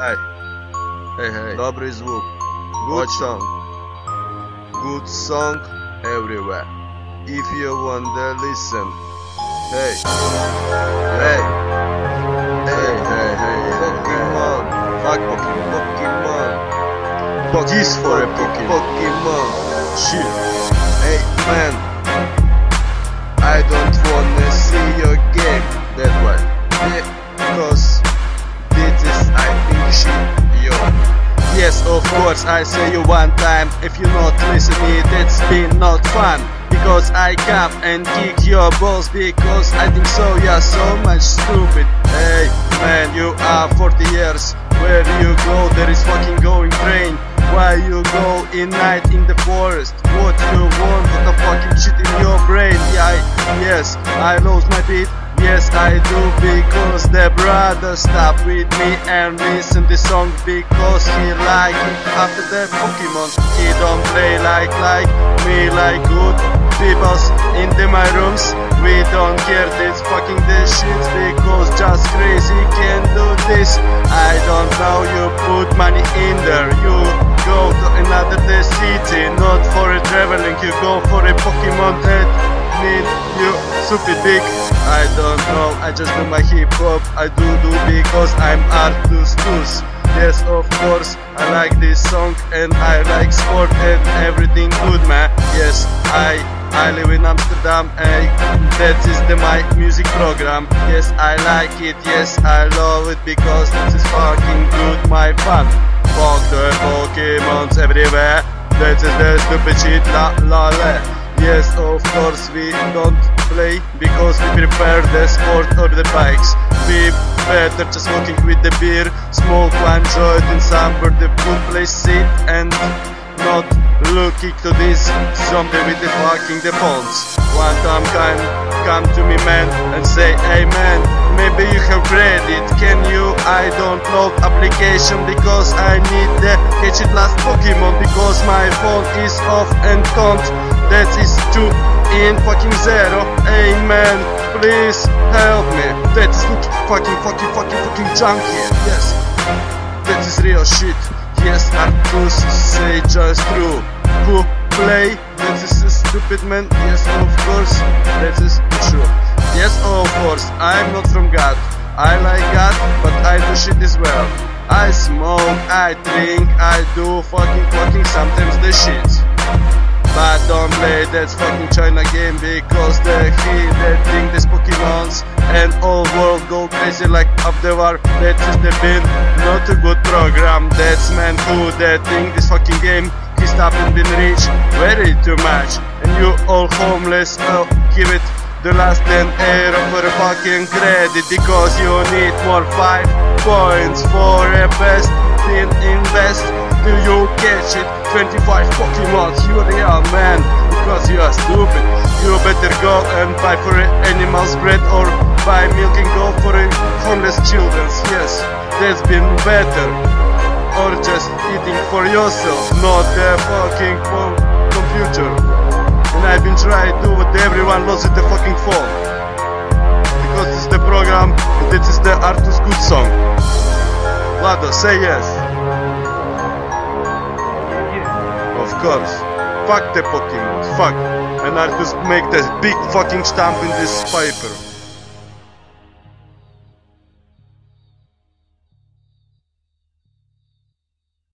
Ej, Hej, hej. dobry zvuk. Good Chodź. song. Good song everywhere. If you wanna listen. Hey. Hey. Hey, hey, hey, hey, Pokemon. Fuck Pokemon. Pokemon. Pokemon. This for a Pokemon. Pokemon. Shit. Hey man. Yo. Yes, of course, I say you one time. If you not listen me, that's been not fun. Because I come and kick your balls because I think so, you're so much stupid. Hey, man, you are 40 years. Where you go, there is fucking going train. Why you go in night in the forest? What you want? What the fucking shit in your brain? Yeah, I, yes, I lost my beat. Yes, I do because the brother stopped with me and listen the song because he like it after the Pokemon. He don't play like like me like good peoples in the my rooms. We don't care this fucking this shit because just crazy can do this. I don't know you put money in there. You go to another the city, not for a traveling. You go for a Pokemon that need you stupid big. I don't know, I just do my hip hop. I do do because I'm Artuz Tuz. Yes, of course, I like this song and I like sport and everything good, man. Yes, I I live in Amsterdam and that is the my music program. Yes, I like it. Yes, I love it because this is fucking good, my fun. Fuck the Pokemons everywhere. That is the stupid shit, la la la. Yes, of course we don't play because we prepare the sport or the bikes. We better just walking with the beer, smoke one joint in somewhere the good place sit and not looking to this zombie with the fucking the phones. One time come, come to me man and say, man, maybe you have credit, can you? I don't load application because I need the catch it last Pokemon because my phone is off and can't. That is two in fucking zero. Man, please help me. That is fucking fucking fucking fucking junkie. Yes, that is real shit. Yes, I Artuz say just true. Who play? That is a stupid man. Yes, of course, that is of course, I'm not from God. I like God, but I do shit as well. I smoke, I drink, I do fucking fucking sometimes the shit. But don't play that fucking China game because the he that think these Pokemons and all world go crazy like the war. That is the bin, not a good program. That's man who that think this fucking game. He stopped and been rich very too much. And you all homeless, oh give it the last 10 euro for a fucking credit because you need more 5 points for a best in invest. Do you catch it? 25 Pokemons you real man because you are stupid. You better go and buy for a animal's bread or buy milk and go for a homeless children's yes that's been better. Or just eating for yourself not the fucking computer I've been trying to do what everyone loves with the fucking phone. Because this is the program, and this is the Artuz Good song. Vlado, say yes. Of course. Fuck the Pokemon, fuck. And Artuz make this big fucking stamp in this paper.